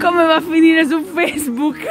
Come va a finire su Facebook?